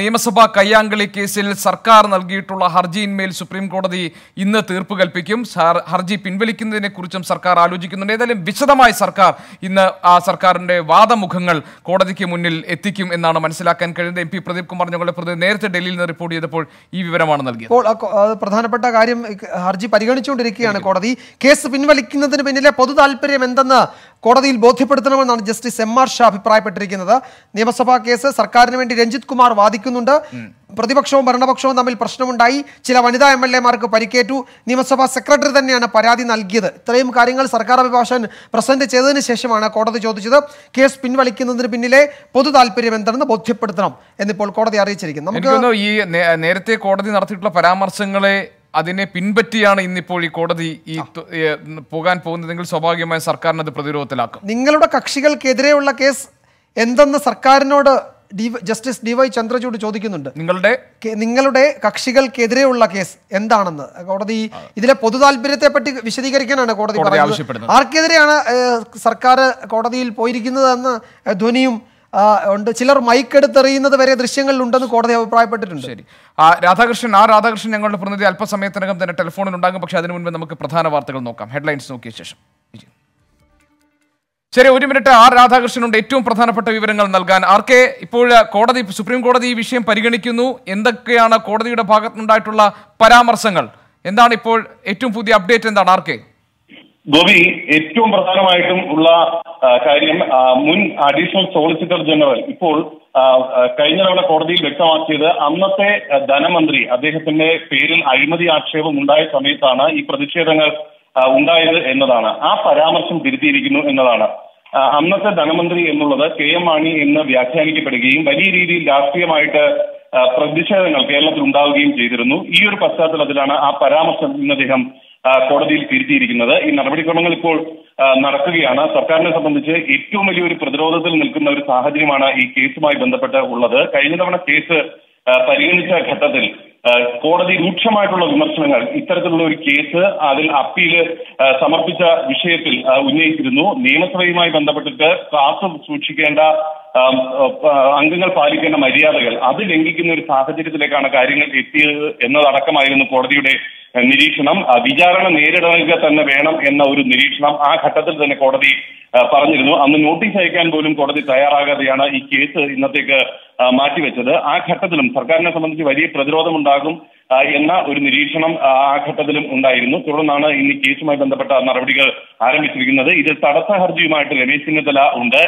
നിയമസഭാ കയ്യാങ്കളി കേസിൽ സർക്കാർ നൽകിയിട്ടുള്ള ഹർജിയിന്മേൽ സുപ്രീം കോടതി ഇന്ന് തീർപ്പ് കൽപ്പിക്കും. ഹർജി പിൻവലിക്കുന്നതിനെ കുറിച്ചും സർക്കാർ ആലോചിക്കുന്നുണ്ട്. ഏതായാലും വിശദമായി സർക്കാർ ഇന്ന് ആ സർക്കാരിന്റെ വാദമുഖങ്ങൾ കോടതിക്ക് മുന്നിൽ എത്തിക്കും എന്നാണ് മനസ്സിലാക്കാൻ കഴിയുന്നത് എം പി പ്രദീപ് കുമാർ ഞങ്ങളുടെ പ്രതി നേരത്തെ ഡൽഹിയിൽ നിന്ന് റിപ്പോർട്ട് ചെയ്തപ്പോൾ ഈ വിവരമാണ് നൽകിയത്. അപ്പോൾ പ്രധാനപ്പെട്ട കാര്യം ഹർജി പരിഗണിച്ചുകൊണ്ടിരിക്കുകയാണ് കോടതി. കേസ് പിൻവലിക്കുന്നതിന് പിന്നിലെ പൊതു താല്പര്യം എന്തെന്ന് കോടതിയിൽ ബോധ്യപ്പെടുത്തണമെന്നാണ് ജസ്റ്റിസ് എം ആർ ഷാ അഭിപ്രായപ്പെട്ടിരിക്കുന്നത്. നിയമസഭാ കേസ് സർക്കാരിന് വേണ്ടി രഞ്ജിത് കുമാർ വാദിക്കുന്നുണ്ട് പ്രതിപക്ഷവും ഭരണപക്ഷവും തമ്മിൽ പ്രശ്നമുണ്ടായി. ചില വനിതാ എം എൽ എമാർക്ക് പരിക്കേറ്റു. നിയമസഭാ സെക്രട്ടറി തന്നെയാണ് പരാതി നൽകിയത്. ഇത്രയും കാര്യങ്ങൾ സർക്കാർ അഭിഭാഷകൻ പ്രസന്റ് ചെയ്തതിന് ശേഷമാണ് കോടതി ചോദിച്ചത്. കേസ് പിൻവലിക്കുന്നതിന് പിന്നിലെ പൊതു താല്പര്യം എന്താണെന്ന് ബോധ്യപ്പെടുത്തണം എന്നിപ്പോൾ കോടതി അറിയിച്ചിരിക്കുന്നു. നമുക്ക് ഈ നേരത്തെ കോടതി നടത്തിയിട്ടുള്ള പരാമർശങ്ങളെ അതിനെ പിൻപറ്റിയാണ് ഇന്നിപ്പോൾ ഈ കോടതി ഈ പോകാൻ പോകുന്നതെങ്കിൽ സ്വാഭാവികമായി സർക്കാരിന് അത് പ്രതിരോധത്തിലാക്കും. നിങ്ങളുടെ കക്ഷികൾക്കെതിരെയുള്ള കേസ് എന്തെന്ന് സർക്കാരിനോട് ജസ്റ്റിസ് ഡി വൈ ചന്ദ്രചൂഡ് ചോദിക്കുന്നുണ്ട്. നിങ്ങളുടെ? നിങ്ങളുടെ കക്ഷികൾക്കെതിരെയുള്ള കേസ് എന്താണെന്ന്? കോടതി ഇതിലെ പൊതു താല്പര്യത്തെ പറ്റി വിശദീകരിക്കാനാണ് കോടതി പറയുന്നത്. ആർക്കെതിരെയാണ് സർക്കാർ കോടതിയിൽ പോയിരിക്കുന്നതെന്ന് എന്ന് ധ്വനിയും ഉണ്ട്. ചിലർ മൈക്കെടുത്തെറിയുന്നത് വരെ ദൃശ്യങ്ങളിൽ ഉണ്ടെന്ന് കോടതി അഭിപ്രായപ്പെട്ടിട്ടുണ്ട്. ശരി. ആ രാധാകൃഷ്ണൻ ആ രാധാകൃഷ്ണൻ ഞങ്ങളുടെ പ്രതിനിധി അല്പസമയത്തിനകം തന്നെ ടെലിഫോണിൽ ഉണ്ടാകും. പക്ഷേ അതിനു മുൻപ് നമുക്ക് പ്രധാന വാർത്തകൾ നോക്കാം. ഹെഡ്ലൈൻസ് നോക്കിയ ശേഷം. ശരി ഒരു മിനിറ്റ് ആർ രാധാകൃഷ്ണനുണ്ട്. ഏറ്റവും പ്രധാനപ്പെട്ട വിവരങ്ങൾ നൽകാൻ. ആർ കെ ഇപ്പോൾ കോടതി സുപ്രീം കോടതി ഈ വിഷയം പരിഗണിക്കുന്നു. എന്തൊക്കെയാണ് കോടതിയുടെ ഭാഗത്തുനിന്നുണ്ടായിട്ടുള്ള പരാമർശങ്ങൾ? എന്താണ് ഇപ്പോൾ ഏറ്റവും പുതിയ അപ്ഡേറ്റ്? എന്താണ് ആർ കെ? ഗോപി ഏറ്റവും പ്രധാനമായിട്ടും ഉള്ള കാര്യം മുൻ അഡീഷണൽ സോളിസിറ്റർ ജനറൽ ഇപ്പോൾ കഴിഞ്ഞ തവണ കോടതിയിൽ വ്യക്തമാക്കിയത് അന്നത്തെ ധനമന്ത്രി അദ്ദേഹത്തിന്റെ പേരിൽ അഴിമതി ആക്ഷേപം ഉണ്ടായ സമയത്താണ് ഈ പ്രതിഷേധങ്ങൾ ഉണ്ടായത് എന്നതാണ്. ആ പരാമർശം തിരുത്തിയിരിക്കുന്നു എന്നതാണ്. അന്നത്തെ ധനമന്ത്രി എന്നുള്ളത് കെ എം മാണി എന്ന് വ്യാഖ്യാനിക്കപ്പെടുകയും വലിയ രീതിയിൽ രാഷ്ട്രീയമായിട്ട് പ്രതിഷേധങ്ങൾ കേരളത്തിൽ ഉണ്ടാവുകയും ചെയ്തിരുന്നു. ഈ ഒരു പശ്ചാത്തലത്തിലാണ് ആ പരാമർശം ഇന്ന് അദ്ദേഹം കോടതിയിൽ തിരുത്തിയിരിക്കുന്നത്. ഈ നടപടിക്രമങ്ങൾ ഇപ്പോൾ നടക്കുകയാണ്. സർക്കാരിനെ സംബന്ധിച്ച് ഏറ്റവും വലിയൊരു പ്രതിരോധത്തിൽ നിൽക്കുന്ന ഒരു സാഹചര്യമാണ് ഈ കേസുമായി ബന്ധപ്പെട്ട് ഉള്ളത്. കഴിഞ്ഞ തവണ കേസ് പരിഗണിച്ച ഘട്ടത്തിൽ കോടതി രൂക്ഷമായിട്ടുള്ള വിമർശനങ്ങൾ ഇത്തരത്തിലുള്ള ഒരു കേസ് അതിൽ അപ്പീൽ സമർപ്പിച്ച വിഷയത്തിൽ ഉന്നയിച്ചിരുന്നു. നിയമസഭയുമായി ബന്ധപ്പെട്ടിട്ട് കാത്തു സൂക്ഷിക്കേണ്ട അംഗങ്ങൾ പാലിക്കേണ്ട മര്യാദകൾ. അത് ലംഘിക്കുന്ന ഒരു സാഹചര്യത്തിലേക്കാണ് കാര്യങ്ങൾ എത്തിയത് എന്നതടക്കമായിരുന്നു കോടതിയുടെ നിരീക്ഷണം. വിചാരണ നേരിടുക തന്നെ വേണം എന്ന ഒരു നിരീക്ഷണം ആ ഘട്ടത്തിൽ തന്നെ കോടതി പറഞ്ഞിരുന്നു. അന്ന് നോട്ടീസ് അയക്കാൻ പോലും കോടതി തയ്യാറാകാതെയാണ് ഈ കേസ് ഇന്നത്തേക്ക് മാറ്റിവെച്ചത്. ആ ഘട്ടത്തിലും സർക്കാരിനെ സംബന്ധിച്ച് വലിയ പ്രതിരോധമുണ്ടാകും. എന്ന ഒരു നിരീക്ഷണം ആ ഘട്ടത്തിലും ഉണ്ടായിരുന്നു. തുടർന്നാണ് ഇന്ന് കേസുമായി ബന്ധപ്പെട്ട നടപടികൾ ആരംഭിച്ചിരിക്കുന്നത്. ഇത് തടസ്സ ഹർജിയുമായിട്ട് രമേശ് ചെന്നിത്തല ഉണ്ട്.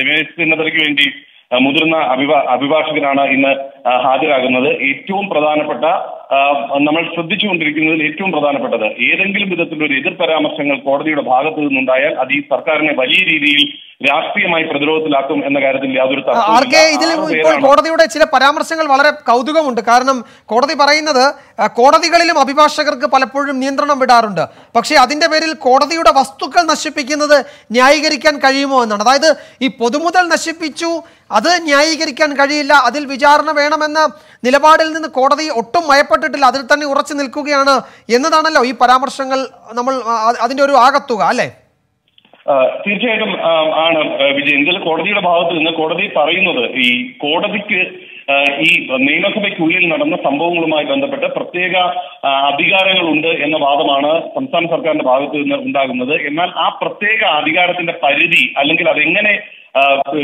രമേശ് ചെന്നിത്തലയ്ക്ക് വേണ്ടി മുതിർന്ന അഭിഭാ അഭിഭാഷകനാണ് ഇന്ന് ഹാജരാകുന്നത്. ഏറ്റവും പ്രധാനപ്പെട്ട നമ്മൾ ശ്രദ്ധിച്ചുകൊണ്ടിരിക്കുന്നതിൽ ഏറ്റവും പ്രധാനപ്പെട്ടത് ഏതെങ്കിലും വിധത്തിലുള്ള ഒരു എതിർ പരാമർശങ്ങൾ കോടതിയുടെ ഭാഗത്തു നിന്നുണ്ടായാൽ അത് ഈ സർക്കാരിനെ വലിയ രീതിയിൽ രാഷ്ട്രീയമായി പ്രതിരോധത്തിലാക്കും എന്ന കാര്യത്തിൽ യാതൊരു ഇതിൽ ഇപ്പോൾ കോടതിയുടെ ചില പരാമർശങ്ങൾ വളരെ കൗതുകമുണ്ട്. കാരണം കോടതി പറയുന്നത് കോടതികളിലും അഭിഭാഷകർക്ക് പലപ്പോഴും നിയന്ത്രണം വിടാറുണ്ട്. പക്ഷേ അതിന്റെ പേരിൽ കോടതിയുടെ വസ്തുക്കൾ നശിപ്പിക്കുന്നത് ന്യായീകരിക്കാൻ കഴിയുമോ എന്നാണ്. അതായത് ഈ പൊതുമുതൽ നശിപ്പിച്ചു അത് ന്യായീകരിക്കാൻ കഴിയില്ല അതിൽ വിചാരണ വേണമെന്ന നിലപാടിൽ നിന്ന് കോടതി ഒട്ടും മയപ്പെട്ടിട്ടില്ല അതിൽ തന്നെ ഉറച്ചു നിൽക്കുകയാണ് എന്നതാണല്ലോ ഈ പരാമർശങ്ങൾ നമ്മൾ അതിന്റെ ഒരു ആകത്തുക അല്ലേ? തീർച്ചയായിട്ടും ആണ് വിജയ് ഇതിൽ കോടതിയുടെ ഭാഗത്ത് നിന്ന് കോടതി പറയുന്നത് ഈ കോടതിക്ക് ഈ നിയമസഭയ്ക്കുള്ളിൽ നടന്ന സംഭവങ്ങളുമായി ബന്ധപ്പെട്ട് പ്രത്യേക അധികാരങ്ങളുണ്ട് എന്ന വാദമാണ് സംസ്ഥാന സർക്കാരിന്റെ ഭാഗത്ത് നിന്ന് ഉണ്ടാകുന്നത്. എന്നാൽ ആ പ്രത്യേക അധികാരത്തിന്റെ പരിധി അല്ലെങ്കിൽ അതെങ്ങനെ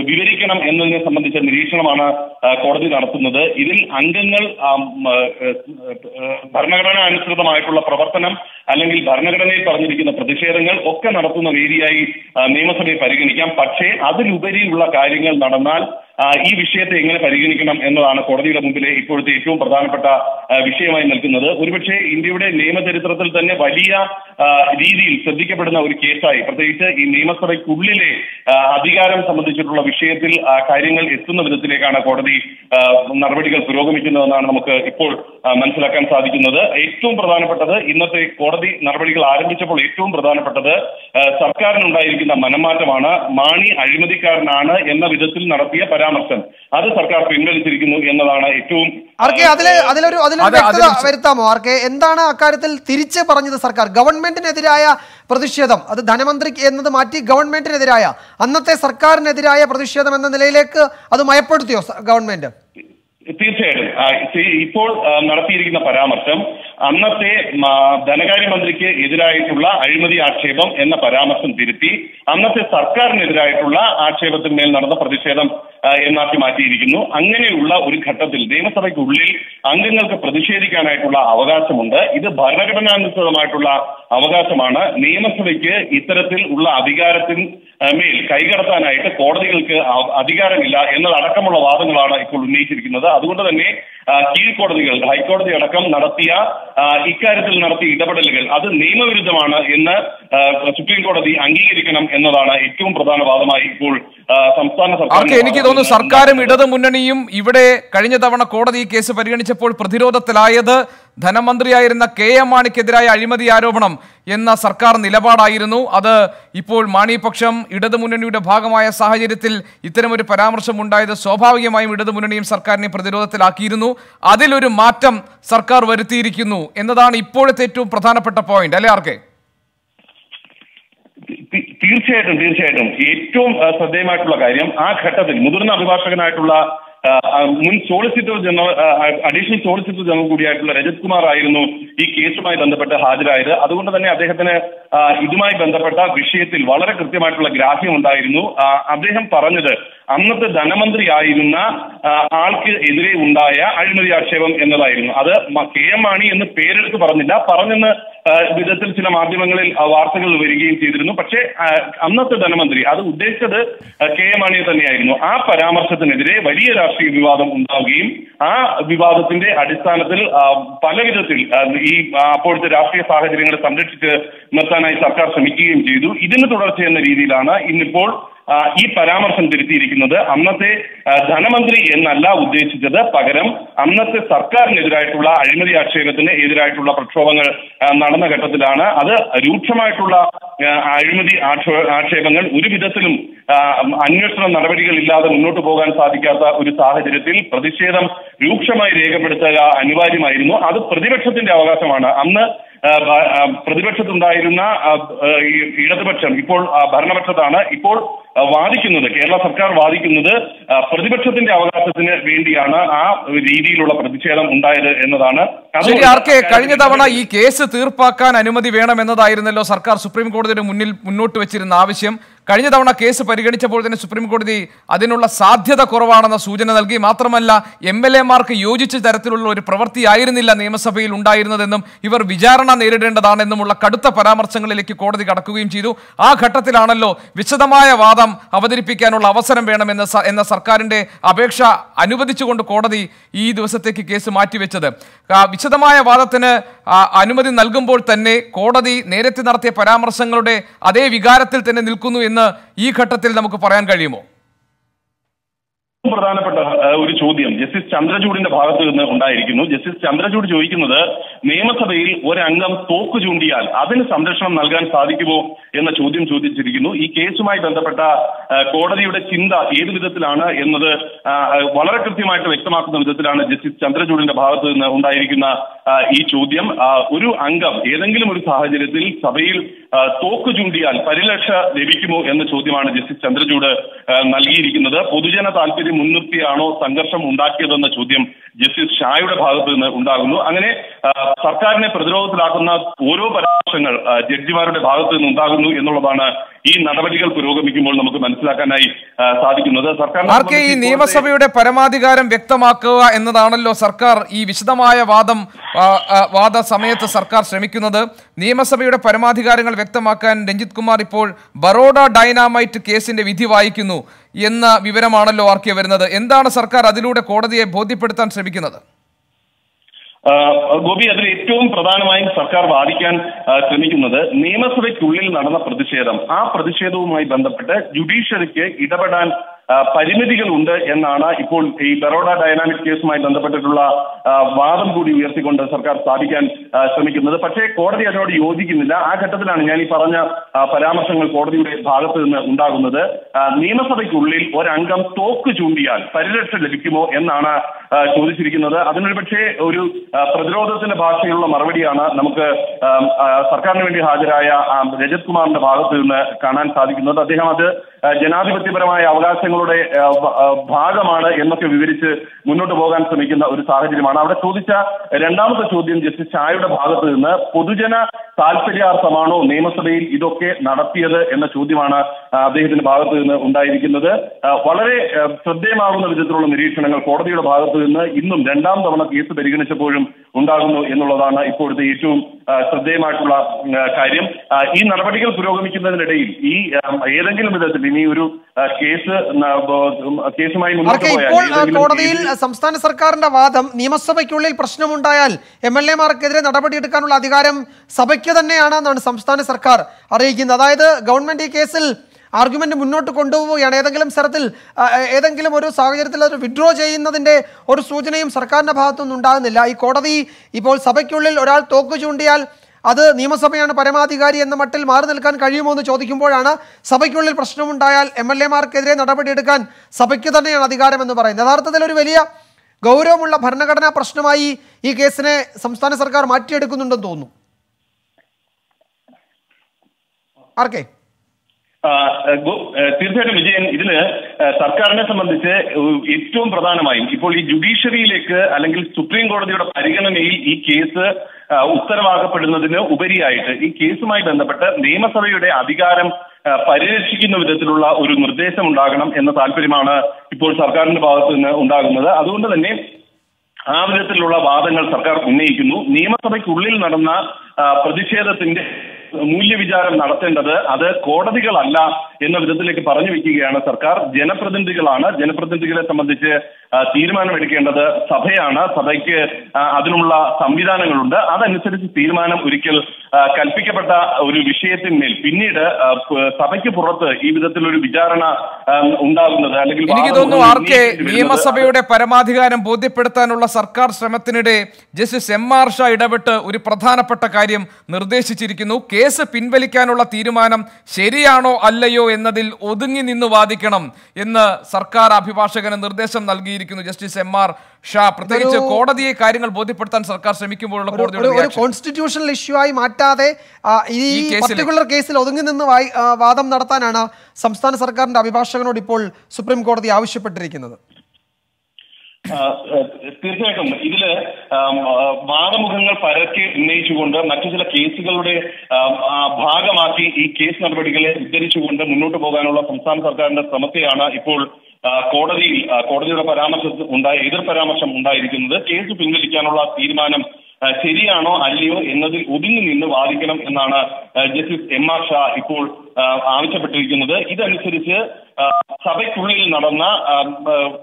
വിവരിക്കണം എന്നതിനെ സംബന്ധിച്ച നിരീക്ഷണമാണ് കോടതി നടത്തുന്നത്. ഇതിൽ അംഗങ്ങൾ ഭരണഘടന അനുസൃതമായിട്ടുള്ള പ്രവർത്തനം അല്ലെങ്കിൽ ഭരണഘടനയിൽ പറഞ്ഞിരിക്കുന്ന പ്രതിഷേധങ്ങൾ ഒക്കെ നടത്തുന്ന വേദിയായി നിയമസഭയെ പരിഗണിക്കാം. പക്ഷേ അതിലുപരിയുള്ള കാര്യങ്ങൾ നടന്നാൽ ഈ വിഷയത്തെ എങ്ങനെ പരിഗണിക്കണം എന്നതാണ് കോടതിയുടെ മുമ്പിലെ ഇപ്പോഴത്തെ ഏറ്റവും പ്രധാനപ്പെട്ട വിഷയമായി നിൽക്കുന്നത്. ഒരുപക്ഷെ ഇന്ത്യയുടെ നിയമചരിത്രത്തിൽ തന്നെ വലിയ രീതിയിൽ ശ്രദ്ധിക്കപ്പെടുന്ന ഒരു കേസായി പ്രത്യേകിച്ച് ഈ നിയമസഭയ്ക്കുള്ളിലെ അധികാരം സംബന്ധിച്ചിട്ടുള്ള വിഷയത്തിൽ കാര്യങ്ങൾ എത്തുന്ന വിധത്തിലേക്കാണ് കോടതി നടപടികൾ പുരോഗമിക്കുന്നതെന്നാണ് നമുക്ക് ഇപ്പോൾ മനസ്സിലാക്കാൻ സാധിക്കുന്നത്. ഏറ്റവും പ്രധാനപ്പെട്ടത് ഇന്നത്തെ കോടതി നടപടികൾ ആരംഭിച്ചപ്പോൾ ഏറ്റവും പ്രധാനപ്പെട്ടത് സർക്കാരിനുണ്ടായിരിക്കുന്ന മനംമാറ്റമാണ്. മാണി അഴിമതിക്കാരനാണ് എന്ന വിധത്തിൽ നടത്തിയ പരാമർശം. അത് സർക്കാർ പിൻവലിച്ചിരിക്കുന്നു എന്നതാണ് ഏറ്റവും അതിലെ അതിലൊരു വ്യക്തത വരുത്താമോ? ആർക്കെ എന്താണ് അക്കാര്യത്തിൽ തിരിച്ച് പറഞ്ഞത് സർക്കാർ? ഗവൺമെന്റിനെതിരായ പ്രതിഷേധം അത് ധനമന്ത്രി എന്നത് മാറ്റി ഗവൺമെന്റിനെതിരായ അന്നത്തെ സർക്കാരിനെതിരായ പ്രതിഷേധം എന്ന നിലയിലേക്ക് അത് മയപ്പെടുത്തിയോ ഗവൺമെന്റ്? തീർച്ചയായിട്ടും. ഇപ്പോൾ നടത്തിയിരിക്കുന്ന പരാമർശം അന്നത്തെ ധനകാര്യമന്ത്രിക്ക് എതിരായിട്ടുള്ള അഴിമതി ആക്ഷേപം എന്ന പരാമർശം തിരുത്തി അന്നത്തെ സർക്കാരിനെതിരായിട്ടുള്ള ആക്ഷേപത്തിന്മേൽ നടന്ന പ്രതിഷേധം എന്നാക്കി മാറ്റിയിരിക്കുന്നു. അങ്ങനെയുള്ള ഒരു ഘട്ടത്തിൽ നിയമസഭയ്ക്കുള്ളിൽ അംഗങ്ങൾക്ക് പ്രതിഷേധിക്കാനായിട്ടുള്ള അവകാശമുണ്ട്. ഇത് ഭരണഘടനാനുസൃതമായിട്ടുള്ള അവകാശമാണ്. നിയമസഭയ്ക്ക് ഇത്തരത്തിൽ ഉള്ള അധികാരത്തിന് മേൽ കൈകടത്താനായിട്ട് കോടതികൾക്ക് അധികാരമില്ല എന്നതടക്കമുള്ള വാദങ്ങളാണ് ഇപ്പോൾ ഉന്നയിച്ചിരിക്കുന്നത്. അതുകൊണ്ട് തന്നെ കീഴ്ക്കോടതികൾ ഹൈക്കോടതി അടക്കം നടത്തിയ ഇക്കാര്യത്തിൽ നടത്തിയ ഇടപെടലുകൾ അത് നിയമവിരുദ്ധമാണ് എന്ന് സുപ്രീം കോടതി അംഗീകരിക്കണം എന്നതാണ് ഏറ്റവും പ്രധാന വാദമായി ഇപ്പോൾ സംസ്ഥാന സർക്കാർ എനിക്ക് തോന്നുന്നു സർക്കാരും ഇടതു മുന്നണിയും ഇവിടെ കഴിഞ്ഞ തവണ കോടതി കേസ് പരിഗണിച്ചപ്പോൾ പ്രതിരോധത്തിലായത് ധനമന്ത്രിയായിരുന്ന കെ എം മാണിക്കെതിരായ അഴിമതി ആരോപണം എന്ന സർക്കാർ നിലപാടായിരുന്നു. അത് ഇപ്പോൾ മാണിപക്ഷം ഇടതുമുന്നണിയുടെ ഭാഗമായ സാഹചര്യത്തിൽ ഇത്തരമൊരു പരാമർശം ഉണ്ടായത് സ്വാഭാവികമായും ഇടതുമുന്നണിയും സർക്കാരിനെ പ്രതിരോധത്തിലാക്കിയിരുന്നു. അതിലൊരു മാറ്റം സർക്കാർ വരുത്തിയിരിക്കുന്നു എന്നതാണ് ഇപ്പോഴത്തെ ഏറ്റവും പ്രധാനപ്പെട്ട പോയിന്റ് അല്ലേ ആർക്കെ തീർച്ചയായിട്ടും തീർച്ചയായിട്ടും. ഏറ്റവും ശ്രദ്ധേയമായിട്ടുള്ള കാര്യം ആ ഘട്ടത്തിൽ മുതിർന്ന അഭിഭാഷകനായിട്ടുള്ള മുൻ solicitor general additional solicitor general കൂടിയായിട്ടുള്ള Rajat Kumar ആയിരുന്നു ഈ കേസുമായി ബന്ധപ്പെട്ട് ഹാജരായത്. അതുകൊണ്ട് തന്നെ അദ്ദേഹത്തിന് ഇതുമായി ബന്ധപ്പെട്ട വിഷയത്തിൽ വളരെ കൃത്യമായിട്ടുള്ള ഗ്രാഹ്യം ഉണ്ടായിരുന്നു. അദ്ദേഹം പറഞ്ഞത് അന്നത്തെ ധനമന്ത്രിയായിരുന്ന ആൾക്ക് എതിരെ ഉണ്ടായ അഴിമതി ആക്ഷേപം എന്നതായിരുന്നു. അത് കെ എം മാണി എന്ന് പേരെടുത്ത് പറഞ്ഞില്ല. പറഞ്ഞെന്ന് വിധത്തിൽ ചില മാധ്യമങ്ങളിൽ വാർത്തകൾ വരികയും ചെയ്തിരുന്നു. പക്ഷേ അന്നത്തെ ധനമന്ത്രി അത് ഉദ്ദേശിച്ചത് കെ എം മാണിയെ തന്നെയായിരുന്നു. ആ പരാമർശത്തിനെതിരെ വലിയ രാഷ്ട്രീയ വിവാദം ഉണ്ടാവുകയും ആ വിവാദത്തിന്റെ അടിസ്ഥാനത്തിൽ പല വിധത്തിൽ ഈ അപ്പോഴത്തെ രാഷ്ട്രീയ സാഹചര്യങ്ങളെ സംരക്ഷിച്ച് നിർത്താനായി സർക്കാർ ശ്രമിക്കുകയും ചെയ്തു. ഇതിന് തുടർച്ചയെന്ന രീതിയിലാണ് ഇന്നിപ്പോൾ ഈ പരാമർശം തിരുത്തിയിരിക്കുന്നത് അന്നത്തെ ധനമന്ത്രി എന്നല്ല ഉദ്ദേശിച്ചത്. പകരം അന്നത്തെ സർക്കാരിനെതിരായിട്ടുള്ള അഴിമതി ആക്ഷേപത്തിന് എതിരായിട്ടുള്ള പ്രക്ഷോഭങ്ങൾ നടന്ന ഘട്ടത്തിലാണ്. അത് രൂക്ഷമായിട്ടുള്ള അഴിമതി ആക്ഷേ- ആക്ഷേപങ്ങൾ ഒരു വിധത്തിലും അന്വേഷണ നടപടികൾ ഇല്ലാതെ മുന്നോട്ട് പോകാൻ സാധിക്കാത്ത ഒരു സാഹചര്യത്തിൽ പ്രതിഷേധം രൂക്ഷമായി രേഖപ്പെടുത്തുക അനിവാര്യമായിരുന്നു. അത് പ്രതിപക്ഷത്തിന്റെ അവകാശമാണ്. അന്ന് പ്രതിപക്ഷത്തുണ്ടായിരുന്ന ഇടതുപക്ഷം ഇപ്പോൾ ഭരണപക്ഷത്താണ് ഇപ്പോൾ വാദിക്കുന്നത്. കേരള സർക്കാർ വാദിക്കുന്നത് പ്രതിപക്ഷത്തിന്റെ അവകാശത്തിന് വേണ്ടിയാണ് ആ രീതിയിലുള്ള പ്രതിഷേധം ഉണ്ടായത് എന്നതാണ്. ശരി കഴിഞ്ഞ തവണ ഈ കേസ് തീർപ്പാക്കാൻ അനുമതി വേണമെന്നതായിരുന്നല്ലോ സർക്കാർ സുപ്രീം കോടതിയുടെ മുന്നിൽ മുന്നോട്ട് വെച്ചിരുന്ന ആവശ്യം. കഴിഞ്ഞ തവണ കേസ് പരിഗണിച്ചപ്പോൾ തന്നെ സുപ്രീം കോടതി അതിനുള്ള സാധ്യത കുറവാണെന്ന സൂചന നൽകി. മാത്രമല്ല എം എൽ എമാർക്ക് യോജിച്ച തരത്തിലുള്ള ഒരു പ്രവൃത്തിയായിരുന്നില്ല നിയമസഭയിൽ ഉണ്ടായിരുന്നതെന്നും ഇവർ വിചാരണ നേരിടേണ്ടതാണെന്നുമുള്ള കടുത്ത പരാമർശങ്ങളിലേക്ക് കോടതി കടക്കുകയും ചെയ്തു. ആ ഘട്ടത്തിലാണല്ലോ വിശദമായ വാദം അവതരിപ്പിക്കാനുള്ള അവസരം വേണമെന്ന എന്ന സർക്കാരിന്റെ അപേക്ഷ അനുവദിച്ചുകൊണ്ട് കോടതി ഈ ദിവസത്തേക്ക് കേസ് മാറ്റിവെച്ചത്. വിശദമായ വാദത്തിന് അനുമതി നൽകുമ്പോൾ തന്നെ കോടതി നേരത്തെ നടത്തിയ പരാമർശങ്ങളുടെ അതേ വികാരത്തിൽ തന്നെ നിൽക്കുന്നു എന്ന് ഈ ഘട്ടത്തിൽ നമുക്ക് പറയാൻ കഴിയുമോ? പ്രധാനപ്പെട്ട ഒരു ചോദ്യം. ജസ്റ്റിസ് ചന്ദ്രചൂഡിന്റെ ഭാഗത്ത് നിന്ന് ഉണ്ടായിരിക്കുന്നു. ജസ്റ്റിസ് ചന്ദ്രചൂഡ് ചോദിക്കുന്നത് നിയമസഭയിൽ ഒരംഗം തോക്ക് ചൂണ്ടിയാൽ അതിന് സംരക്ഷണം നൽകാൻ സാധിക്കുമോ എന്ന ചോദ്യം ചോദിച്ചിരിക്കുന്നു. ഈ കേസുമായി ബന്ധപ്പെട്ട കോടതിയുടെ ചിന്ത ഏത് വിധത്തിലാണ് എന്നത് വളരെ കൃത്യമായിട്ട് വ്യക്തമാക്കുന്ന വിധത്തിലാണ് ജസ്റ്റിസ് ചന്ദ്രചൂഡിന്റെ ഭാഗത്ത് നിന്ന് ഉണ്ടായിരിക്കുന്ന ഈ ചോദ്യം. ഒരു അംഗം ഏതെങ്കിലും ഒരു സാഹചര്യത്തിൽ സഭയിൽ തോക്ക് ചൂണ്ടിയാൽ പരിരക്ഷ ലഭിക്കുമോ എന്ന ചോദ്യമാണ് ജസ്റ്റിസ് ചന്ദ്രചൂഡ് നൽകിയിരിക്കുന്നത്. പൊതുജന താല്പര്യം മുൻനിർത്തിയാണോ സംഘർഷം ഉണ്ടാക്കിയതെന്ന ചോദ്യം ജസ്റ്റിസ് ഷായുടെ ഭാഗത്ത് നിന്ന് ഉണ്ടാകുന്നു. അങ്ങനെ സർക്കാരിനെ പ്രതിരോധത്തിലാക്കുന്ന ഓരോ പരാമർശങ്ങൾ ജഡ്ജിമാരുടെ ഭാഗത്ത് നിന്ന് ഉണ്ടാകുന്നു എന്നുള്ളതാണ് ഈ നടപടികൾ പുരോഗമിക്കുമ്പോൾ നമുക്ക് മനസ്സിലാക്കാനായി സാധിക്കുന്നത്. സർക്കാർ ഈ നിയമസഭയുടെ പരമാധികാരം വ്യക്തമാക്കുക എന്നതാണല്ലോ സർക്കാർ ഈ വിശദമായ വാദം വാദ സമയത്ത് സർക്കാർ ശ്രമിക്കുന്നത്. നിയമസഭയുടെ പരമാധികാരങ്ങൾ വ്യക്തമാക്കാൻ രഞ്ജിത് കുമാർ ഇപ്പോൾ ബറോഡ ഡൈനാമൈറ്റ് കേസിന്റെ വിധി വായിക്കുന്നു എന്ന വിവരമാണല്ലോ ആർക്കെ വരുന്നത്. എന്താണ് സർക്കാർ അതിലൂടെ കോടതിയെ ബോധ്യപ്പെടുത്താൻ ശ്രമിക്കുന്നത്? ഗോപി അതിൽ ഏറ്റവും പ്രധാനമായും സർക്കാർ വാദിക്കാൻ ശ്രമിക്കുന്നത് നിയമസഭയ്ക്കുള്ളിൽ നടന്ന പ്രതിഷേധം. ആ പ്രതിഷേധവുമായി ബന്ധപ്പെട്ട് ജുഡീഷ്യറിക്ക് ഇടപെടാൻ പരിമിതികളുണ്ട് എന്നാണ് ഇപ്പോൾ ഈ ബറോഡ ഡയനാമിക് കേസുമായി ബന്ധപ്പെട്ടിട്ടുള്ള വാദം കൂടി ഉയർത്തിക്കൊണ്ട് സർക്കാർ സ്ഥാപിക്കാൻ ശ്രമിക്കുന്നത്. പക്ഷേ കോടതി അതിനോട് യോജിക്കുന്നില്ല. ആ ഘട്ടത്തിലാണ് ഞാൻ ഈ പറഞ്ഞ പരാമർശങ്ങൾ കോടതിയുടെ ഭാഗത്ത് നിന്ന് ഉണ്ടാകുന്നത്. നിയമസഭയ്ക്കുള്ളിൽ ഒരംഗം തോക്ക് ചൂണ്ടിയാൽ പരിരക്ഷ ലഭിക്കുമോ എന്നാണ് ചോദിച്ചിരിക്കുന്നത്. അതിനൊരു പക്ഷേ ഒരു പ്രതിരോധത്തിന്റെ ഭാഷയിലുള്ള മറുപടിയാണ് നമുക്ക് സർക്കാരിന് വേണ്ടി ഹാജരായ രജത് കുമാറിന്റെ ഭാഗത്ത് നിന്ന് കാണാൻ സാധിക്കുന്നത്. അദ്ദേഹം അത് ജനാധിപത്യപരമായ ആ, ഭാഗമാണ് എന്നൊക്കെ വിവരിച്ച് മുന്നോട്ട് പോകാൻ ശ്രമിക്കുന്ന ഒരു സാഹചര്യമാണ്. അവിടെ ചോദിച്ച രണ്ടാമത്തെ ചോദ്യം ജസ്റ്റിസ് ഷായുടെ ഭാഗത്ത് നിന്ന് പൊതുജന താല്പര്യാർത്ഥമാണോ നിയമസഭയിൽ ഇതൊക്കെ നടത്തിയത് എന്ന ചോദ്യമാണ് അദ്ദേഹത്തിന്റെ ഭാഗത്ത് നിന്ന് ഉണ്ടായിരിക്കുന്നത്. വളരെ ശ്രദ്ധേയമാകുന്ന വിധത്തിലുള്ള നിരീക്ഷണങ്ങൾ കോടതിയുടെ ഭാഗത്ത് നിന്ന് ഇന്നും രണ്ടാം തവണ കേസ് പരിഗണിച്ചപ്പോഴും ഉണ്ടാകുന്നു എന്നുള്ളതാണ് ഇപ്പോഴത്തെ ഏറ്റവും ശ്രദ്ധേയമായിട്ടുള്ള കാര്യം. ഈ നടപടികൾ പുരോഗമിക്കുന്നതിനിടയിൽ ഈ ഏതെങ്കിലും വിധത്തിൽ ഇനി ഒരു കേസ് കേസുമായി മുന്നോട്ട് പോയാൽ കോടതിയിൽ സംസ്ഥാന സർക്കാരിന്റെ വാദം നിയമസഭയ്ക്കുള്ളിൽ പ്രശ്നമുണ്ടായാൽ എം എൽ എമാർക്കെതിരെ നടപടിയെടുക്കാനുള്ള അധികാരം സഭയ്ക്ക് തന്നെയാണ് എന്നാണ് സംസ്ഥാന സർക്കാർ അറിയിക്കുന്നത്. അതായത് ഗവൺമെന്റ് ഈ കേസിൽ ആർഗ്യുമെന്റ് മുന്നോട്ട് കൊണ്ടുപോവുകയാണ്. ഏതെങ്കിലും സ്ഥലത്തിൽ ഏതെങ്കിലും ഒരു സാഹചര്യത്തിൽ അത് വിഡ്രോ ചെയ്യുന്നതിന്റെ ഒരു സൂചനയും സർക്കാരിന്റെ ഭാഗത്തുനിന്ന് ഉണ്ടാകുന്നില്ല. ഈ കോടതി ഇപ്പോൾ സഭയ്ക്കുള്ളിൽ ഒരാൾ തോക്ക് ചൂണ്ടിയാൽ അത് നിയമസഭയാണ് പരമാധികാരി എന്ന മട്ടിൽ മാറി നിൽക്കാൻ കഴിയുമോ എന്ന് ചോദിക്കുമ്പോഴാണ് സഭയ്ക്കുള്ളിൽ പ്രശ്നമുണ്ടായാൽ എം എൽ എമാർക്കെതിരെ നടപടിയെടുക്കാൻ സഭയ്ക്ക് തന്നെയാണ് അധികാരമെന്ന് പറയുന്നത്. യഥാർത്ഥത്തിൽ ഒരു വലിയ ഗൗരവമുള്ള ഭരണഘടനാ പ്രശ്നമായി ഈ കേസിനെ സംസ്ഥാന സർക്കാർ മാറ്റിയെടുക്കുന്നുണ്ടെന്ന് തോന്നുന്നു. ആർക്കെ ആ, ഗോ- തീർച്ചയായിട്ടും വിജയൻ ഇതിന് സർക്കാരിനെ സംബന്ധിച്ച് ഏറ്റവും പ്രധാനമായും ഇപ്പോൾ ഈ ജുഡീഷ്യറിയിലേക്ക് അല്ലെങ്കിൽ സുപ്രീം കോടതിയുടെ പരിഗണനയിൽ ഈ കേസ് ഉത്തരവാക്കപ്പെടുന്നതിന് ഉപരിയായിട്ട് ഈ കേസുമായി ബന്ധപ്പെട്ട് നിയമസഭയുടെ അധികാരം പരിരക്ഷിക്കുന്ന വിധത്തിലുള്ള ഒരു നിർദ്ദേശം ഉണ്ടാകണം എന്ന താല്പര്യമാണ് ഇപ്പോൾ സർക്കാരിന്റെ ഭാഗത്ത് നിന്ന് ഉണ്ടാകുന്നത്. അതുകൊണ്ട് തന്നെ ആ വിധത്തിലുള്ള വാദങ്ങൾ സർക്കാർ ഉന്നയിക്കുന്നു. നിയമസഭയ്ക്കുള്ളിൽ നടന്ന പ്രതിഷേധത്തിന്റെ മൂല്യവിചാരം നടത്തേണ്ടത് അത് കോടതികളല്ല എന്ന വിധത്തിലേക്ക് പറഞ്ഞു വെക്കുകയാണ്. സർക്കാർ ജനപ്രതിനിധികളാണ്. ജനപ്രതിനിധികളെ സംബന്ധിച്ച് തീരുമാനമെടുക്കേണ്ടത് സഭയാണ്. സഭയ്ക്ക് അതിനുള്ള സംവിധാനങ്ങളുണ്ട്. അതനുസരിച്ച് തീരുമാനം ഒരിക്കൽ കൽപ്പിക്കപ്പെട്ട ഒരു വിഷയത്തിന്മേൽ പിന്നീട് സഭയ്ക്ക് പുറത്ത് ഈ വിധത്തിലൊരു വിചാരണ ഉണ്ടാകുന്നത് അല്ലെങ്കിൽ എനിക്ക് തോന്നുന്നു ആർ കെ നിയമസഭയുടെ പരമാധികാരം ബോധ്യപ്പെടുത്താനുള്ള സർക്കാർ ശ്രമത്തിനിടെ ജസ്റ്റിസ് എം ആർ ഷാ ഇടപെട്ട് ഒരു പ്രധാനപ്പെട്ട കാര്യം നിർദ്ദേശിച്ചിരിക്കുന്നു. കേസ് പിൻവലിക്കാനുള്ള തീരുമാനം ശരിയാണോ അല്ലയോ എന്നതിൽ ഒതുങ്ങി നിന്ന് വാദിക്കണം എന്ന് സർക്കാർ അഭിഭാഷകന് നിർദ്ദേശം നൽകിയിരിക്കുന്നു. ജസ്റ്റിസ് എം ആർ ഷാ പ്രത്യേകിച്ച് കോടതിയെ കാര്യങ്ങൾ ബോധ്യപ്പെടുത്താൻ സർക്കാർ ശ്രമിക്കുമ്പോഴുള്ള കോടതിയുടെ കോൺസ്റ്റിറ്റ്യൂഷണൽ ഇഷ്യൂ ആയി മാറ്റാതെ ഈ പർട്ടിക്കുലർ കേസിൽ ഒതുങ്ങി നിന്ന് വാദം നടത്താനാണ് സംസ്ഥാന സർക്കാരിന്റെ അഭിഭാഷകനോട് ഇപ്പോൾ സുപ്രീം കോടതി ആവശ്യപ്പെട്ടിരിക്കുന്നത്. തീർച്ചയായിട്ടും. ഇതിൽ വാദമുഖങ്ങൾ പരക്കെ ഉന്നയിച്ചുകൊണ്ട് മറ്റു ചില കേസുകളുടെ ഭാഗമാക്കി ഈ കേസ് നടപടികളെ ഉദ്ധരിച്ചുകൊണ്ട് മുന്നോട്ട് പോകാനുള്ള സംസ്ഥാന സർക്കാരിന്റെ ശ്രമത്തെയാണ് ഇപ്പോൾ കോടതിയിൽ കോടതിയുടെ പരാമർശം ഉണ്ടായ എതിർ പരാമർശം ഉണ്ടായിരിക്കുന്നത്. കേസ് പിൻവലിക്കാനുള്ള തീരുമാനം ശരിയാണോ അല്ലയോ എന്നതിൽ ഒതുങ്ങി നിന്ന് വാദിക്കണം എന്നാണ് ജസ്റ്റിസ് എം ആർ ഷാ ഇപ്പോൾ ആവശ്യപ്പെട്ടിരിക്കുന്നത്. ഇതനുസരിച്ച് സഭയ്ക്കുള്ളിൽ നടന്ന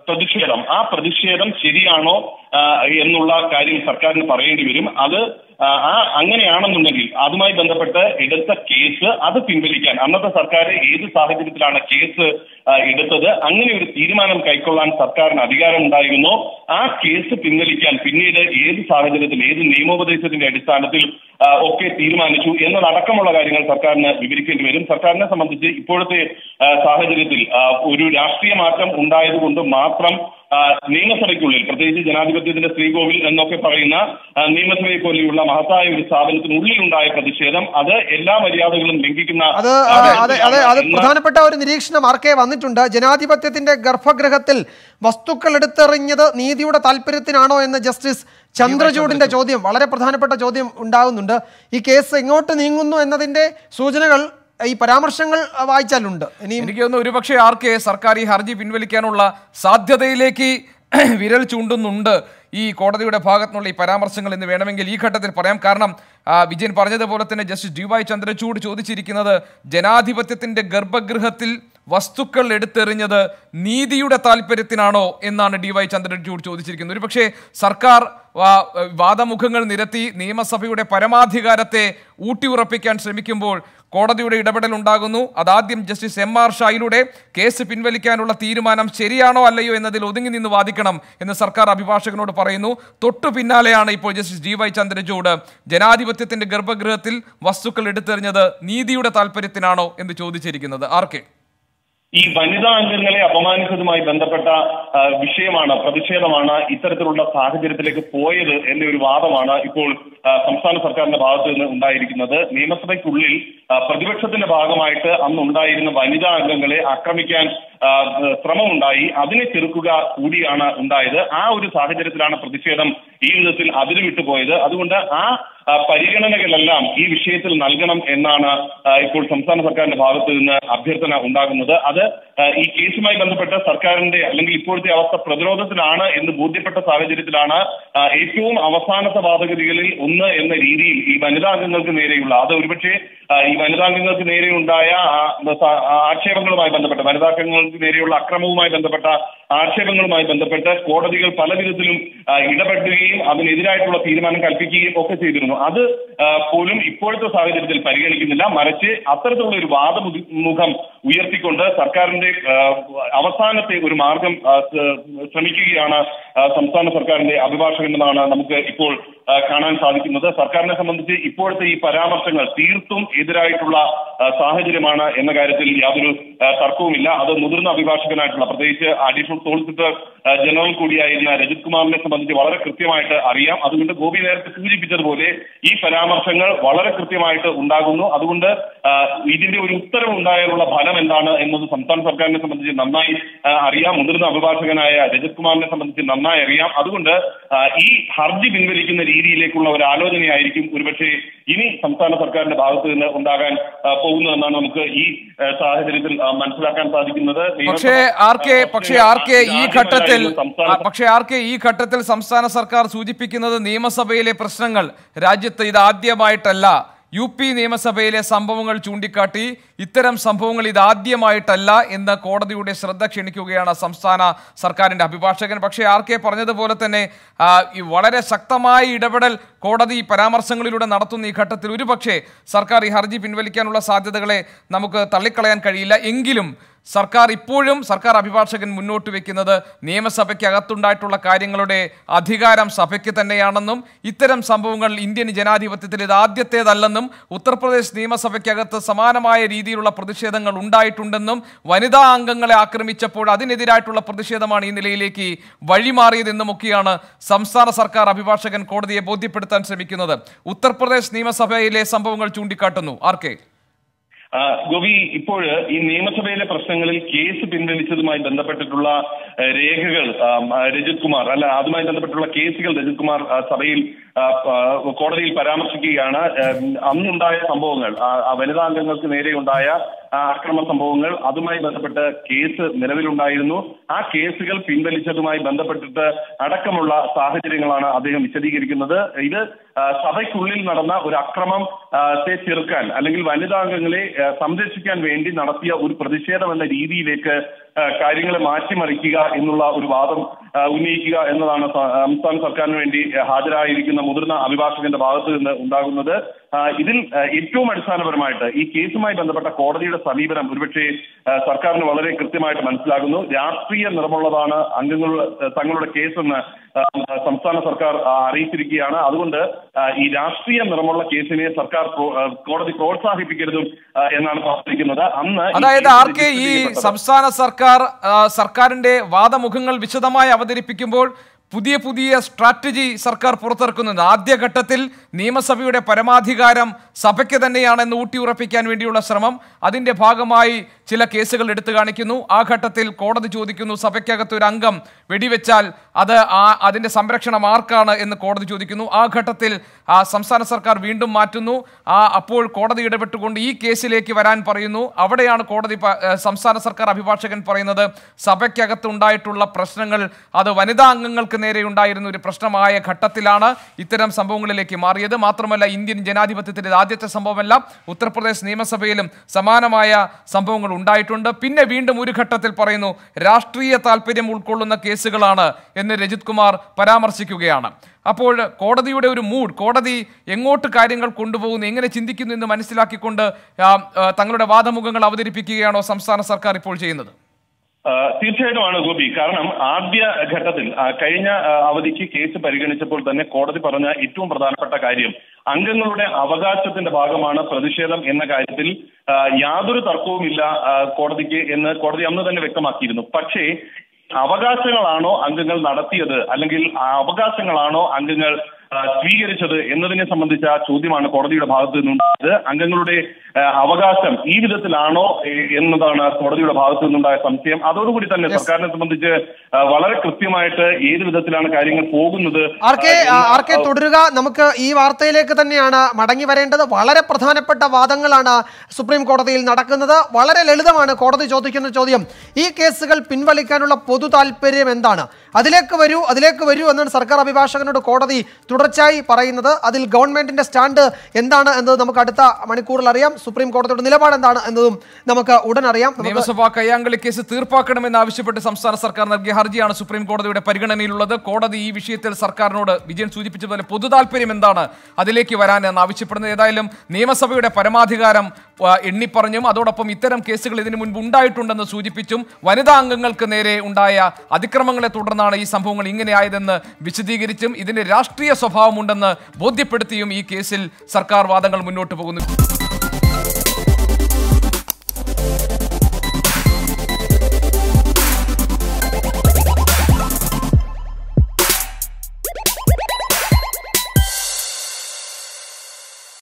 പ്രതിഷേധം. ആ പ്രതിഷേധം ശരിയാണോ എന്നുള്ള കാര്യം സർക്കാരിന് പറയേണ്ടി വരും. അത് ആ, അങ്ങനെയാണെന്നുണ്ടെങ്കിൽ അതുമായി ബന്ധപ്പെട്ട് എടുത്ത കേസ് അത് പിൻവലിക്കാൻ അന്നത്തെ സർക്കാർ ഏത് സാഹചര്യത്തിലാണ് കേസ് എടുത്തത് അങ്ങനെ ഒരു തീരുമാനം കൈക്കൊള്ളാൻ സർക്കാരിന് അധികാരം അധികാരമുണ്ടായിരുന്നു ആ കേസ് പിൻവലിക്കാൻ പിന്നീട് ഏത് സാഹചര്യത്തിൽ ഏത് നിയമോപദേശത്തിന്റെ അടിസ്ഥാനത്തിൽ ഒക്കെ തീരുമാനിച്ചു എന്നതടക്കമുള്ള കാര്യങ്ങൾ സർക്കാരിന് വിവരിക്കേണ്ടി വരും. സർക്കാരിനെ സംബന്ധിച്ച് ഇപ്പോഴത്തെ സാഹചര്യത്തിൽ ഒരു രാഷ്ട്രീയ മാറ്റം ഉണ്ടായതുകൊണ്ട് മാത്രം നിയമസഭയ്ക്കുള്ളിൽ പ്രത്യേകിച്ച് ജനാധിപത്യത്തിന്റെ ശ്രീകോവിൽ എന്നൊക്കെ പറയുന്ന നിയമസഭയെ പോലെയുള്ള മഹത്തായ ഒരു സ്ഥാപനത്തിനുള്ളിൽ ഉണ്ടായ പ്രതിഷേധം അത് എല്ലാ മര്യാദകളും ലംഘിക്കുന്ന അതെ അത് പ്രധാനപ്പെട്ട ഒരു നിരീക്ഷണം ആർക്കെ വന്നിട്ടുണ്ട്. ജനാധിപത്യത്തിന്റെ ഗർഭഗൃഹത്തിൽ വസ്തുക്കൾ എടുത്തെറിഞ്ഞത് നീതിയുടെ താല്പര്യത്തിനാണോ എന്ന ജസ്റ്റിസ് ചന്ദ്രചൂഡിന്റെ ചോദ്യം വളരെ പ്രധാനപ്പെട്ട ചോദ്യം ഉണ്ടാകുന്നുണ്ട്. ഈ കേസ് എങ്ങോട്ട് നീങ്ങുന്നു എന്നതിന്റെ സൂചനകൾ ഈ പരാമർശങ്ങൾ വായിച്ചാലുണ്ട്. ഇനി എനിക്ക് തോന്നുന്നു ഒരുപക്ഷെ ആർക്കെ സർക്കാർ ഈ ഹർജി പിൻവലിക്കാനുള്ള സാധ്യതയിലേക്ക് വിരൽ ചൂണ്ടുന്നുണ്ട്. ഈ കോടതിയുടെ ഭാഗത്തുനിന്നുള്ള ഈ പരാമർശങ്ങൾ എന്ന് വേണമെങ്കിൽ ഈ ഘട്ടത്തിൽ പറയാം. കാരണം വിജയൻ പറഞ്ഞതുപോലെ തന്നെ ജസ്റ്റിസ് ഡി വൈ ചന്ദ്രചൂഡ് ചോദിച്ചിരിക്കുന്നത് ജനാധിപത്യത്തിന്റെ ഗർഭഗൃഹത്തിൽ വസ്തുക്കൾ എടുത്തെറിഞ്ഞത് നീതിയുടെ താല്പര്യത്തിനാണോ എന്നാണ് ഡി വൈ ചന്ദ്രചൂഡ് ചോദിച്ചിരിക്കുന്നത്. ഒരുപക്ഷെ സർക്കാർ വാദമുഖങ്ങൾ നിരത്തി നിയമസഭയുടെ പരമാധികാരത്തെ ഊട്ടിയുറപ്പിക്കാൻ ശ്രമിക്കുമ്പോൾ കോടതിയുടെ ഇടപെടൽ ഉണ്ടാകുന്നു. അതാദ്യം ജസ്റ്റിസ് എം ആർ ഷായിലൂടെ കേസ് പിൻവലിക്കാനുള്ള തീരുമാനം ശരിയാണോ അല്ലയോ എന്നതിൽ ഒതുങ്ങി നിന്ന് വാദിക്കണം എന്ന് സർക്കാർ അഭിഭാഷകനോട് പറയുന്നു. തൊട്ടു പിന്നാലെയാണ് ഇപ്പോൾ ജസ്റ്റിസ് ഡി വൈ ചന്ദ്രചൂഡ് ജനാധിപത്യത്തിന്റെ ഗർഭഗൃഹത്തിൽ വസ്തുക്കൾ എടുത്തെറിഞ്ഞത് നീതിയുടെ താല്പര്യത്തിനാണോ എന്ന് ചോദിച്ചിരിക്കുന്നത്. ആർക്കെ ഈ വനിതാ അംഗങ്ങളെ അപമാനിച്ചതുമായി ബന്ധപ്പെട്ട വിഷയമാണ് പ്രതിഷേധമാണ് ഇത്തരത്തിലുള്ള സാഹചര്യത്തിലേക്ക് പോയത് എന്ന ഒരു വാദമാണ് ഇപ്പോൾ സംസ്ഥാന സർക്കാരിന്റെ ഭാഗത്ത് നിന്ന് ഉണ്ടായിരിക്കുന്നത്. നിയമസഭയ്ക്കുള്ളിൽ പ്രതിപക്ഷത്തിന്റെ ഭാഗമായിട്ട് അന്നുണ്ടായിരുന്ന വനിതാ അംഗങ്ങളെ ആക്രമിക്കാൻ ശ്രമമുണ്ടായി. അതിനെ ചെറുക്കുക കൂടിയാണ് ഉണ്ടായത്. ആ ഒരു സാഹചര്യത്തിലാണ് പ്രതിഷേധം ഈ വിധത്തിൽ അതിരുവിട്ടുപോയത്. അതുകൊണ്ട് ആ, പരിഗണനകളെല്ലാം ഈ വിഷയത്തിൽ നൽകണം എന്നാണ് ഇപ്പോൾ സംസ്ഥാന സർക്കാരിന്റെ ഭാഗത്ത് നിന്ന് അഭ്യർത്ഥന ഉണ്ടാകുന്നത്. അത് ഈ കേസുമായി ബന്ധപ്പെട്ട് സർക്കാരിന്റെ അല്ലെങ്കിൽ ഇപ്പോഴത്തെ അവസ്ഥ പ്രതിരോധത്തിലാണ് എന്ന് ബോധ്യപ്പെട്ട സാഹചര്യത്തിലാണ് ഏറ്റവും അവസാനത്തെ വാദഗതികളിൽ ഒന്ന് എന്ന രീതിയിൽ ഈ വനിതാംഗങ്ങൾക്ക് നേരെയുള്ള അത് ഒരുപക്ഷെ ഈ വനിതാംഗങ്ങൾക്ക് നേരെയുണ്ടായ ആക്ഷേപങ്ങളുമായി ബന്ധപ്പെട്ട് വനിതാംഗങ്ങൾക്ക് നേരെയുള്ള അക്രമവുമായി ബന്ധപ്പെട്ട ആക്ഷേപങ്ങളുമായി ബന്ധപ്പെട്ട് കോടതികൾ പല വിധത്തിലും ഇടപെടുകയും അതിനെതിരായിട്ടുള്ള തീരുമാനം കൽപ്പിക്കുകയും ഒക്കെ ചെയ്തിരുന്നു. അത് പോലും ഇപ്പോഴത്തെ സാഹചര്യത്തിൽ പരിഗണിക്കുന്നില്ല. മറിച്ച് അത്തരത്തിലുള്ള ഒരു വാദമുഖം ഉയർത്തിക്കൊണ്ട് സർക്കാരിന്റെ ആ, അവസാനത്തെ ഒരു മാർഗം ശ്രമിക്കുകയാണ് സംസ്ഥാന സർക്കാരിന്റെ അഭിഭാഷകൻ എന്നാണ് നമുക്ക് ഇപ്പോൾ കാണാൻ സാധിക്കുന്നത്. സർക്കാരിനെ സംബന്ധിച്ച് ഇപ്പോഴത്തെ ഈ പരാമർശങ്ങൾ തീർത്തും എതിരായിട്ടുള്ള സാഹചര്യമാണ് എന്ന കാര്യത്തിൽ യാതൊരു തർക്കവുമില്ല. അത് മുതിർന്ന അഭിഭാഷകനായിട്ടുള്ള പ്രത്യേകിച്ച് അഡീഷണൽ സോളിസിറ്റർ ജനറൽ കൂടിയായിരുന്ന രജിത് കുമാറിനെ സംബന്ധിച്ച് വളരെ കൃത്യമായിട്ട് അറിയാം. അതുകൊണ്ട് ഗോപി നേരത്തെ സൂചിപ്പിച്ചതുപോലെ ഈ പരാമർശങ്ങൾ വളരെ കൃത്യമായിട്ട് ഉണ്ടാകുന്നു. അതുകൊണ്ട് ഇതിന്റെ ഒരു ഉത്തരവ് ഉണ്ടായാലുള്ള ഫലം എന്താണ് എന്നത് സംസ്ഥാന സർക്കാരിനെ സംബന്ധിച്ച് നന്നായി അറിയാം. മുതിർന്ന അഭിഭാഷകനായ രജത് കുമാറിനെ സംബന്ധിച്ച് നന്നായി അറിയാം. അതുകൊണ്ട് ഈ ഹർജി പിൻവലിക്കുന്ന രീതിയിലേക്കുള്ള ഒരു ആലോചനയായിരിക്കും ഒരുപക്ഷെ ഇനി സംസ്ഥാന സർക്കാരിന്റെ ഭാഗത്ത് നിന്ന് ഉണ്ടാകാൻ പോകുന്നതെന്നാണ് നമുക്ക് ഈ സാഹചര്യത്തിൽ മനസ്സിലാക്കാൻ സാധിക്കുന്നത്. പക്ഷേ ആർക്കെ പക്ഷേ ആർക്കെ ഈ ഘട്ടത്തിൽ പക്ഷേ ആർക്കെ ഈ ഘട്ടത്തിൽ സംസ്ഥാന സർക്കാർ സൂചിപ്പിക്കുന്നത് നിയമസഭയിലെ പ്രശ്നങ്ങൾ. രാജ്യത്ത് ഇത് ആദ്യമായിട്ടല്ല. യു പി നിയമസഭയിലെ സംഭവങ്ങൾ ചൂണ്ടിക്കാട്ടി ഇത്തരം സംഭവങ്ങൾ ഇതാദ്യമായിട്ടല്ല എന്ന് കോടതിയുടെ ശ്രദ്ധ ക്ഷണിക്കുകയാണ് സംസ്ഥാന സർക്കാരിന്റെ അഭിഭാഷകൻ. പക്ഷേ ആർ കെ പറഞ്ഞതുപോലെ തന്നെ വളരെ ശക്തമായ ഇടപെടൽ കോടതി പരാമർശങ്ങളിലൂടെ നടത്തുന്ന ഈ ഘട്ടത്തിൽ ഒരുപക്ഷെ സർക്കാർ ഈ ഹർജി പിൻവലിക്കാനുള്ള സാധ്യതകളെ നമുക്ക് തള്ളിക്കളയാൻ കഴിയില്ല. എങ്കിലും സർക്കാർ ഇപ്പോഴും സർക്കാർ അഭിഭാഷകൻ മുന്നോട്ട് വെക്കുന്നത് നിയമസഭയ്ക്കകത്തുണ്ടായിട്ടുള്ള കാര്യങ്ങളുടെ അധികാരം സഭയ്ക്ക് തന്നെയാണെന്നും ഇത്തരം സംഭവങ്ങൾ ഇന്ത്യൻ ജനാധിപത്യത്തിൽ ഇത് ആദ്യത്തേതല്ലെന്നും ഉത്തർപ്രദേശ് നിയമസഭയ്ക്കകത്ത് സമാനമായ രീതിയിലുള്ള പ്രതിഷേധങ്ങൾ ഉണ്ടായിട്ടുണ്ടെന്നും വനിതാ അംഗങ്ങളെ ആക്രമിച്ചപ്പോൾ അതിനെതിരായിട്ടുള്ള പ്രതിഷേധമാണ് ഈ നിലയിലേക്ക് വഴിമാറിയതെന്നുമൊക്കെയാണ് സംസ്ഥാന സർക്കാർ അഭിഭാഷകൻ കോടതിയെ ബോധ്യപ്പെടുത്താൻ ശ്രമിക്കുന്നത്. ഉത്തർപ്രദേശ് നിയമസഭയിലെ സംഭവങ്ങൾ ചൂണ്ടിക്കാട്ടുന്നു. ആർ ഗോപി ഇപ്പോൾ ഈ നിയമസഭയിലെ പ്രശ്നങ്ങളിൽ കേസ് പിൻവലിച്ചതുമായി ബന്ധപ്പെട്ടിട്ടുള്ള രേഖകൾ രജിത് കുമാർ അല്ല അതുമായി ബന്ധപ്പെട്ടുള്ള കേസുകൾ രജിത് കുമാർ സഭയിൽ കോടതിയിൽ പരാമർശിക്കുകയാണ്. അന്നുണ്ടായ സംഭവങ്ങൾ വനിതാ അംഗങ്ങൾക്ക് നേരെയുണ്ടായ അക്രമ സംഭവങ്ങൾ അതുമായി ബന്ധപ്പെട്ട് കേസ് നിലവിലുണ്ടായിരുന്നു. ആ കേസുകൾ പിൻവലിച്ചതുമായി ബന്ധപ്പെട്ടിട്ട് അടക്കമുള്ള സാഹചര്യങ്ങളാണ് അദ്ദേഹം വിശദീകരിക്കുന്നത്. ഇത് സഭയ്ക്കുള്ളിൽ നടന്ന ഒരു അക്രമം ത്തെ ചെറുക്കാൻ അല്ലെങ്കിൽ വനിതാംഗങ്ങളെ സംരക്ഷിക്കാൻ വേണ്ടി നടത്തിയ ഒരു പ്രതിഷേധം എന്ന രീതിയിലേക്ക് കാര്യങ്ങളെ മാറ്റിമറിക്കുക എന്നുള്ള ഒരു വാദം ഉന്നയിക്കുക എന്നതാണ് സംസ്ഥാന സർക്കാരിന് വേണ്ടി ഹാജരായിരിക്കുന്ന മുതിർന്ന അഭിഭാഷകന്റെ ഭാഗത്ത് നിന്ന് ഉണ്ടാകുന്നത്. ഇതിൽ ഏറ്റവും അടിസ്ഥാനപരമായിട്ട് ഈ കേസുമായി ബന്ധപ്പെട്ട കോടതിയുടെ സമീപനം ഒരുപക്ഷെ സർക്കാരിന് വളരെ കൃത്യമായിട്ട് മനസ്സിലാകുന്നു. രാഷ്ട്രീയ നിറമുള്ളതാണ് അംഗങ്ങൾ തങ്ങളുടെ കേസെന്ന് സംസ്ഥാന സർക്കാർ അറിയിച്ചിരിക്കുകയാണ്. അതുകൊണ്ട് ഈ രാഷ്ട്രീയ നിറമുള്ള കേസിനെ സർക്കാർ കോടതി പ്രോത്സാഹിപ്പിക്കരുതും എന്നാണ് പറഞ്ഞിരിക്കുന്നത്. അന്ന് അതായത് ആർ ഈ സംസ്ഥാന സർക്കാർ സർക്കാരിന്റെ വാദമുഖങ്ങൾ വിശദമായി അവതരിപ്പിക്കുമ്പോൾ പുതിയ പുതിയ സ്ട്രാറ്റജി സർക്കാർ പുറത്തിറക്കുന്നുണ്ട്. ആദ്യഘട്ടത്തിൽ നിയമസഭയുടെ പരമാധികാരം സഭയ്ക്ക് തന്നെയാണെന്ന് ഊട്ടിയുറപ്പിക്കാൻ വേണ്ടിയുള്ള ശ്രമം. അതിന്റെ ഭാഗമായി ചില കേസുകൾ എടുത്തു കാണിക്കുന്നു. ആ ഘട്ടത്തിൽ കോടതി ചോദിക്കുന്നു സഭയ്ക്കകത്ത് ഒരു അംഗം വെടിവെച്ചാൽ അത് ആ അതിന്റെ സംരക്ഷണം ആർക്കാണ് എന്ന് കോടതി ചോദിക്കുന്നു. ആ ഘട്ടത്തിൽ ആ സംസ്ഥാന സർക്കാർ വീണ്ടും മാറ്റുന്നു. ആ അപ്പോൾ കോടതി ഇടപെട്ടുകൊണ്ട് ഈ കേസിലേക്ക് വരാൻ പറയുന്നു. അവിടെയാണ് കോടതി സംസ്ഥാന സർക്കാർ അഭിഭാഷകൻ പറയുന്നത് സഭയ്ക്കകത്ത് ഉണ്ടായിട്ടുള്ള പ്രശ്നങ്ങൾ അത് വനിതാ അംഗങ്ങൾക്ക് നേരെ ഉണ്ടായിരുന്ന ഒരു പ്രശ്നമായ ഘട്ടത്തിലാണ് ഇത്തരം സംഭവങ്ങളിലേക്ക് മാറിയത്. മാത്രമല്ല ഇന്ത്യൻ ജനാധിപത്യത്തിന്റെ ആദ്യത്തെ സംഭവമല്ല ഉത്തർപ്രദേശ് നിയമസഭയിലും സമാനമായ സംഭവങ്ങൾ ഉണ്ടായിട്ടുണ്ട്. പിന്നെ വീണ്ടും ഒരു ഘട്ടത്തിൽ പറയുന്നു രാഷ്ട്രീയ താല്പര്യം ഉൾക്കൊള്ളുന്ന കേസുകളാണ് എന്ന് രജിത് കുമാർ പരാമർശിക്കുകയാണ്. അപ്പോൾ കോടതിയുടെ ഒരു മൂഡ് കോടതി എങ്ങോട്ട് കാര്യങ്ങൾ കൊണ്ടുപോകുന്നു എങ്ങനെ ചിന്തിക്കുന്നു എന്ന് മനസ്സിലാക്കിക്കൊണ്ട് തങ്ങളുടെ വാദമുഖങ്ങൾ അവതരിപ്പിക്കുകയാണോ സംസ്ഥാന സർക്കാർ ഇപ്പോൾ ചെയ്യുന്നത്? തീർച്ചയായിട്ടുമാണ് ഗോപി. കാരണം ആദ്യ ഘട്ടത്തിൽ കഴിഞ്ഞ അവധിക്ക് കേസ് പരിഗണിച്ചപ്പോൾ തന്നെ കോടതി പറഞ്ഞ ഏറ്റവും പ്രധാനപ്പെട്ട കാര്യം അംഗങ്ങളുടെ അവകാശത്തിന്റെ ഭാഗമാണ് പ്രതിഷേധം എന്ന കാര്യത്തിൽ യാതൊരു തർക്കവുമില്ല കോടതിക്ക് എന്ന് കോടതി അന്ന് തന്നെ വ്യക്തമാക്കിയിരുന്നു. പക്ഷേ അവകാശങ്ങളാണോ അംഗങ്ങൾ നടത്തിയത്? അല്ലെങ്കിൽ അവകാശങ്ങളാണോ അംഗങ്ങൾ സ്വീകരിച്ചത് എന്നതിനെ സംബന്ധിച്ച ചോദ്യമാണ് കോടതിയുടെ ഭാഗത്തു നിന്നുണ്ടായത്. അംഗങ്ങളുടെ അവകാശം ഈ വിധത്തിലാണോ എന്നതാണ് കോടതിയുടെ ഭാഗത്തു നിന്നുണ്ടായ സംശയം. അതോടുകൂടി തന്നെ സർക്കാരിനെ സംബന്ധിച്ച് വളരെ കൃത്യമായിട്ട് ഏത് വിധത്തിലാണ് കാര്യങ്ങൾ പോകുന്നത് തുടരുക. നമുക്ക് ഈ വാർത്തയിലേക്ക് തന്നെയാണ് മടങ്ങി വരേണ്ടത്. വളരെ പ്രധാനപ്പെട്ട വാദങ്ങളാണ് സുപ്രീം കോടതിയിൽ നടക്കുന്നത്. വളരെ ലളിതമാണ് കോടതി ചോദിക്കുന്ന ചോദ്യം. ഈ കേസുകൾ പിൻവലിക്കാനുള്ള പൊതു താല്പര്യം എന്താണ്? അതിലേക്ക് വരൂ അതിലേക്ക് വരൂ എന്നാണ് സർക്കാർ അഭിഭാഷകനോട് കോടതി തുടർച്ചയായി പറയുന്നത്. അതിൽ ഗവൺമെന്റിന്റെ സ്റ്റാൻഡ് എന്താണ് എന്നത് നമുക്ക് അടുത്ത മണിക്കൂറിൽ അറിയാം. സുപ്രീം കോടതിയുടെ നിലപാട് എന്താണ് എന്നതും നമുക്ക് ഉടൻ അറിയാം. നിയമസഭാ കയ്യാങ്കളി കേസ് തീർപ്പാക്കണമെന്ന് ആവശ്യപ്പെട്ട് സംസ്ഥാന സർക്കാർ നൽകിയ ഹർജിയാണ് സുപ്രീം കോടതിയുടെ പരിഗണനയിലുള്ളത്. കോടതി ഈ വിഷയത്തിൽ സർക്കാരിനോട് വിജയൻ സൂചിപ്പിച്ചതുപോലെ പൊതു താല്പര്യം എന്താണ് അതിലേക്ക് വരാൻ എന്ന് ആവശ്യപ്പെടുന്നത്. ഏതായാലും നിയമസഭയുടെ പരമാധികാരം എണ്ണിപ്പറഞ്ഞും അതോടൊപ്പം ഇത്തരം കേസുകൾ ഇതിനു മുൻപ് ഉണ്ടായിട്ടുണ്ടെന്ന് സൂചിപ്പിച്ചും വനിതാ അംഗങ്ങൾക്ക് നേരെ ഉണ്ടായ അതിക്രമങ്ങളെ തുടർന്നാണ് ഈ സംഭവങ്ങൾ ഇങ്ങനെയായതെന്ന് വിശദീകരിച്ചും ഇതിന്റെ രാഷ്ട്രീയ സ്വഭാവമുണ്ടെന്ന് ബോധ്യപ്പെടുത്തിയും ഈ കേസിൽ സർക്കാർ വാദങ്ങൾ മുന്നോട്ട് പോകുന്നു.